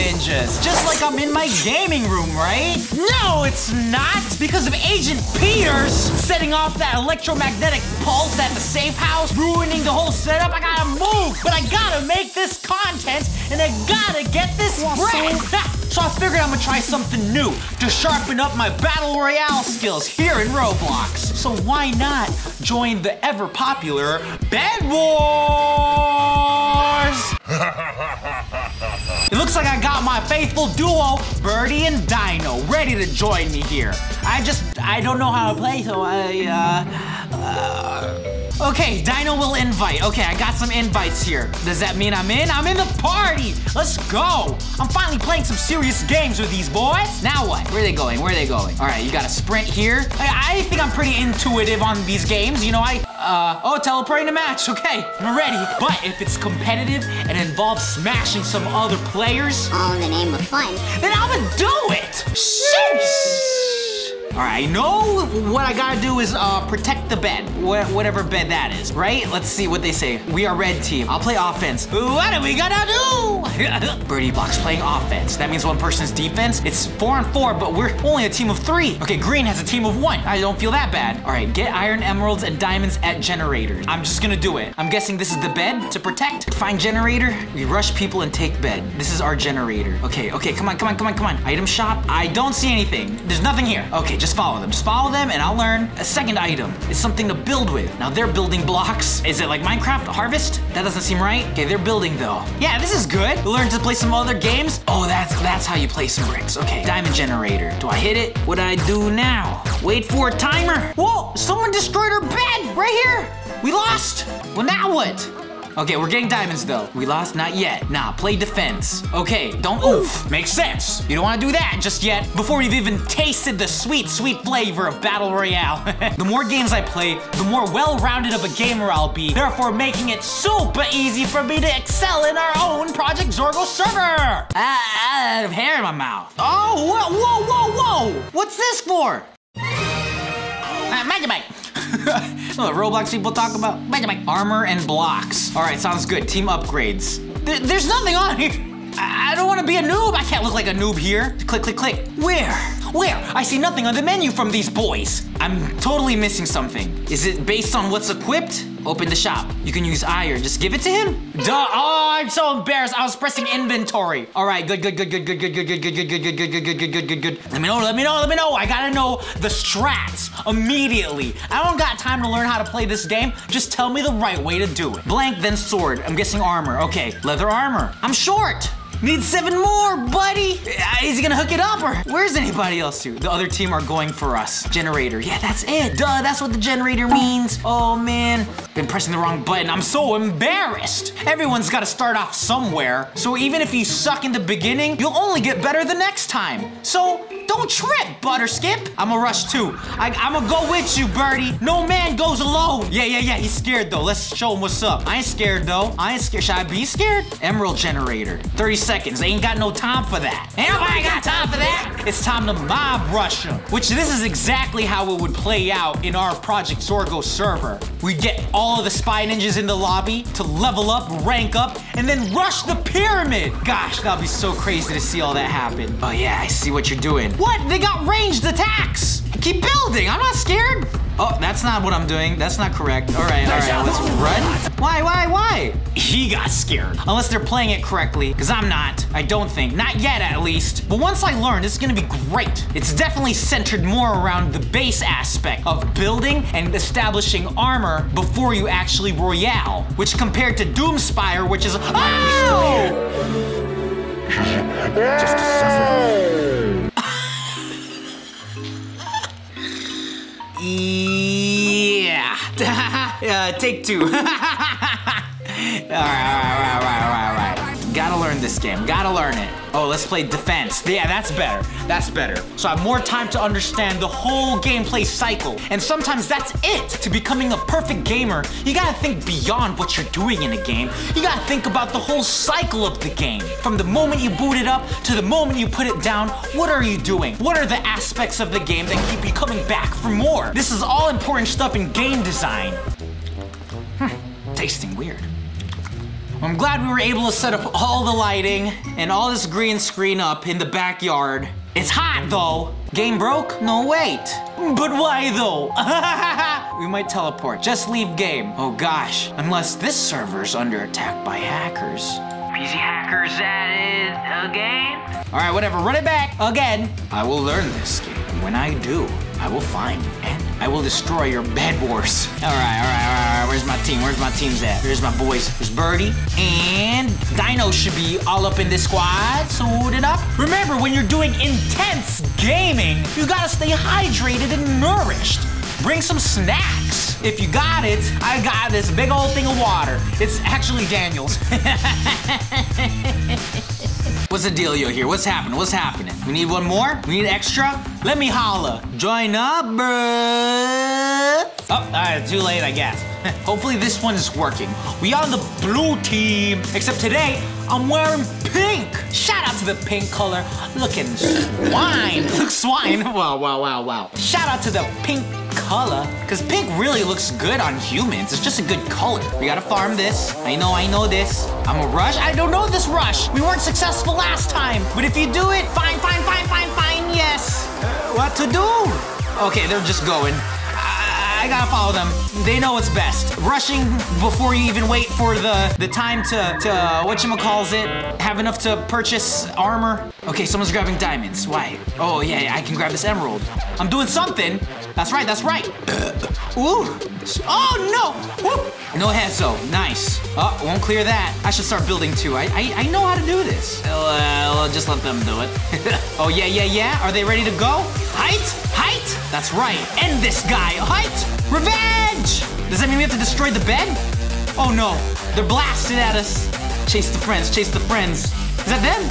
ninjas. Just like I'm in my gaming room, right? No, it's not! Because of Agent Peters setting off that electromagnetic pulse at the safe house, ruining the whole setup, I gotta move! But I gotta make this content, and I gotta get this bread! So I figured I'm gonna try something new to sharpen up my battle royale skills here in Roblox. So why not join the ever popular Bed Wars? It looks like I got my faithful duo, Birdie and Dino, ready to join me here. I just, I don't know how to play, so I, uh, uh, okay, Dino will invite. Okay, I got some invites here. Does that mean I'm in? I'm in the party. Let's go. I'm finally playing some serious games with these boys. Now what? Where are they going? Where are they going? All right, you got a sprint here. I, I think I'm pretty intuitive on these games. You know, I, uh, oh, teleporting a match. Okay, I'm ready. But if it's competitive and involves smashing some other players, All in the name of fun. then I'm gonna do it. Sheesh. All right, I know what I gotta do is uh, protect the bed, wh whatever bed that is, right? Let's see what they say. We are red team. I'll play offense. What are we gonna do? Birdie Box playing offense. That means one person's defense. It's four on four, but we're only a team of three. Okay, green has a team of one. I don't feel that bad. All right, get iron, emeralds, and diamonds at generators. I'm just gonna do it. I'm guessing this is the bed to protect. Find generator. We rush people and take bed. This is our generator. Okay, okay, come on, come on, come on, come on. Item shop. I don't see anything. There's nothing here. Okay, just follow them. Just follow them and I'll learn. A second item is something to build with. Now they're building blocks. Is it like Minecraft Harvest? That doesn't seem right. Okay, they're building though. Yeah, this is good. Learn to play some other games. Oh, that's that's how you play some bricks. Okay, diamond generator. Do I hit it? What do I do now? Wait for a timer. Whoa, someone destroyed our bed right here. We lost. Well, now what? Okay, we're getting diamonds though. We lost? Not yet. Nah, play defense. Okay, don't oof. Makes sense. You don't want to do that just yet before we've even tasted the sweet, sweet flavor of Battle Royale. the more games I play, the more well-rounded of a gamer I'll be, therefore making it super easy for me to excel in our own Project Zorgo server. Ah, I have hair in my mouth. Oh, whoa, whoa, whoa, whoa. What's this for? Uh, Magnemite. what Roblox people talk about? Armor and blocks. All right, sounds good. Team upgrades. There- there's nothing on here. I don't want to be a noob. I can't look like a noob here. Click, click, click. Where? Where? I see nothing on the menu from these boys. I'm totally missing something. Is it based on what's equipped? Open the shop. You can use iron. Just give it to him? Duh. Oh, I'm so embarrassed. I was pressing inventory. All right, good, good, good, good, good, good, good, good, good, good, good, good, good, good, good, good, good, good, good. Let me know, let me know, let me know. I gotta know the strats immediately. I don't got time to learn how to play this game. Just tell me the right way to do it. Blank, then sword. I'm guessing armor. Okay, leather armor. I'm short. Need seven more, buddy. Uh, Is he gonna hook it up or where's anybody else to? The other team are going for us. Generator. Yeah, that's it. Duh, that's what the generator means. Oh man, been pressing the wrong button. I'm so embarrassed. Everyone's gotta start off somewhere. So even if you suck in the beginning, you'll only get better the next time. So don't trip, Butterskip. I'm a rush too. I, I'm gonna go with you, Birdie. No man goes alone. Yeah, yeah, yeah. He's scared though. Let's show him what's up. I ain't scared though. I ain't scared. Should I be scared? Emerald generator. 30 seconds. They ain't got no time for that. Ain't nobody got time for that. It's time to mob rush them, Which this is exactly how it would play out in our Project Zorgo server. We'd get all of the spy ninjas in the lobby to level up, rank up, and then rush the pyramid. Gosh, that'd be so crazy to see all that happen. Oh yeah, I see what you're doing. What? They got ranged attacks. Keep building. I'm not scared. Oh, that's not what I'm doing. That's not correct. All right, all right, let's run. Why, why, why? He got scared. Unless they're playing it correctly, because I'm not. I don't think. Not yet, at least. But once I learn, it's gonna be great. It's definitely centered more around the base aspect of building and establishing armor before you actually royale, which compared to Doomspire, which is oh! Uh, take two. all right, all right, all right, all right, all right. Gotta learn this game. Gotta learn it. Oh, let's play defense. Yeah, that's better. That's better. So I have more time to understand the whole gameplay cycle. And sometimes that's it. To becoming a perfect gamer, you gotta think beyond what you're doing in a game. You gotta think about the whole cycle of the game. From the moment you boot it up to the moment you put it down, what are you doing? What are the aspects of the game that keep you coming back for more? This is all important stuff in game design. Tasting weird. I'm glad we were able to set up all the lighting and all this green screen up in the backyard. It's hot though. Game broke? No, wait. But why though? we might teleport. Just leave game. Oh gosh. Unless this server's under attack by hackers. PC hackers at it again? All right, whatever. Run it back again. I will learn this game. When I do, I will find and I will destroy your bed wars. All right, all right, all right, all right. Where's my team? Where's my teams at? There's my boys. There's Birdie and Dino should be all up in this squad. Suited up. Remember, when you're doing intense gaming, you gotta stay hydrated and nourished. Bring some snacks. If you got it, I got this big old thing of water. It's actually Daniel's. What's the dealio here? What's happening? What's happening? We need one more? We need extra? Let me holla. Join up, bruh. Oh, all right, too late, I guess. Hopefully this one is working. We on the blue team. Except today, I'm wearing pink. Shout out to the pink color. Looking swine. Look swine. Wow, wow, wow, wow. Shout out to the pink color. Cause pink really looks good on humans. It's just a good color. We gotta farm this. I know, I know this. I'm a rush. I don't know this rush. We weren't successful last time. But if you do it, fine, fine, fine, fine, fine, yes. Uh, what to do? Okay, they're just going. I gotta follow them. They know what's best. Rushing before you even wait for the, the time to, to uh, whatchamacalls it, have enough to purchase armor. Okay, someone's grabbing diamonds. Why? Oh, yeah, I can grab this emerald. I'm doing something. That's right, that's right. Ooh. Oh, no. Woo. No hezo. Nice. Oh, won't clear that. I should start building too. I, I, I know how to do this. Well, just let them do it. oh, yeah, yeah, yeah. Are they ready to go? Height? Height? That's right. End this guy. Height? Revenge! Does that mean we have to destroy the bed? Oh no, they're blasted at us. Chase the friends, chase the friends. Is that them?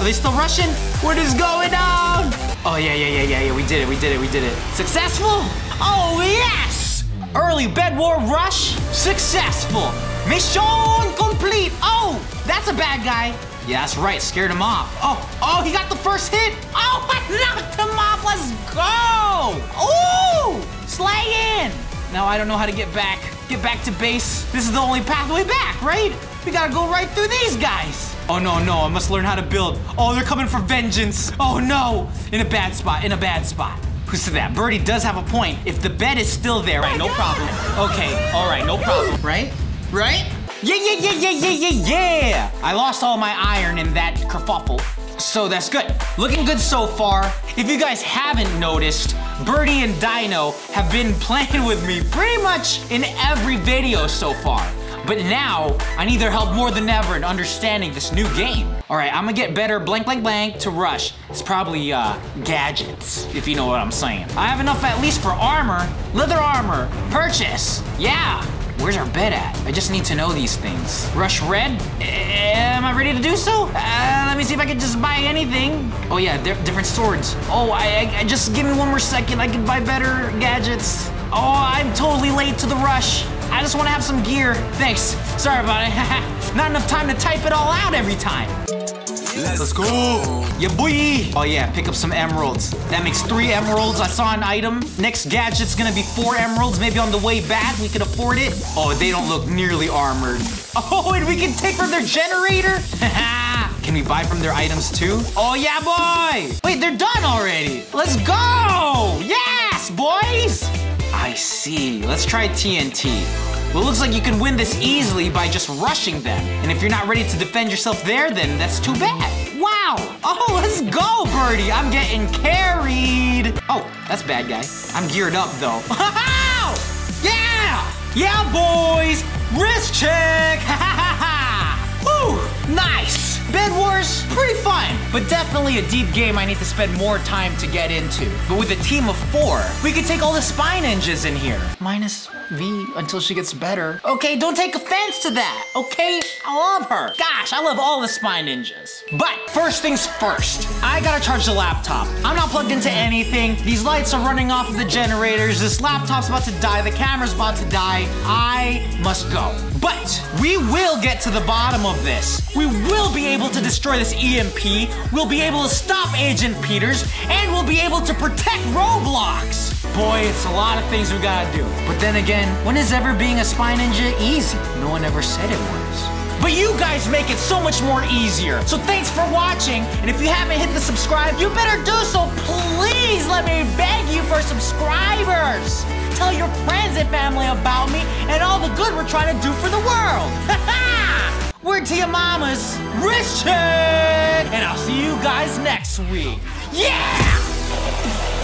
Are they still rushing? What is going on? Oh yeah, yeah, yeah, yeah, yeah, we did it, we did it, we did it. Successful? Oh yes! Early bed war rush, successful. Mission complete. Oh, that's a bad guy. Yeah, that's right, scared him off. Oh, oh, he got the first hit. Oh, I knocked him off, let's go. Ooh, slaying. Now I don't know how to get back. Get back to base. This is the only pathway back, right? We gotta go right through these guys. Oh no, no, I must learn how to build. Oh, they're coming for vengeance. Oh no, in a bad spot, in a bad spot. Who said that? Birdie does have a point. If the bed is still there, right, no problem. Okay, all right, no problem, right? Right? Yeah, yeah, yeah, yeah, yeah, yeah, yeah! I lost all my iron in that kerfuffle. So that's good. Looking good so far. If you guys haven't noticed, Birdie and Dino have been playing with me pretty much in every video so far. But now, I need their help more than ever in understanding this new game. All right, I'm gonna get better blank, blank, blank to rush. It's probably uh, gadgets, if you know what I'm saying. I have enough at least for armor. Leather armor, purchase, yeah. Where's our bed at? I just need to know these things. Rush red? Am I ready to do so? Uh, let me see if I can just buy anything. Oh yeah, different swords. Oh, I, I, just give me one more second. I can buy better gadgets. Oh, I'm totally late to the rush. I just want to have some gear. Thanks. Sorry about it. Not enough time to type it all out every time. Let's go. Yeah, boy. Oh yeah, pick up some emeralds. That makes three emeralds. I saw an item. Next gadget's gonna be four emeralds. Maybe on the way back, we can afford it. Oh, they don't look nearly armored. Oh, and we can take from their generator? can we buy from their items too? Oh yeah, boy. Wait, they're done already. Let's go. Yes, boys. I see. Let's try TNT. Well, it looks like you can win this easily by just rushing them. And if you're not ready to defend yourself there, then that's too bad. Wow! Oh, let's go, Birdie! I'm getting carried! Oh, that's bad guy. I'm geared up, though. yeah! Yeah, boys! Wrist check! Woo! Nice! Bed Wars, pretty fun, but definitely a deep game I need to spend more time to get into. But with a team of four, we could take all the spy ninjas in here. Minus Vy until she gets better. Okay, don't take offense to that, okay? I love her. Gosh, I love all the spy ninjas. But first things first, I gotta charge the laptop. I'm not plugged into anything. These lights are running off of the generators. This laptop's about to die. The camera's about to die. I must go. But we will get to the bottom of this. We will be able to destroy this EMP. We'll be able to stop Agent Peters, and we'll be able to protect Roblox. Boy, it's a lot of things we gotta do. But then again, when is ever being a spy ninja easy? No one ever said it was. But you guys make it so much more easier. So thanks for watching, and if you haven't hit the subscribe, you better do so. Please let me beg you for subscribers. Tell your friends and family about me and all the good we're trying to do for the world. Word to your mamas, Rich Chick! And I'll see you guys next week. Yeah!